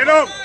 Get him! Up!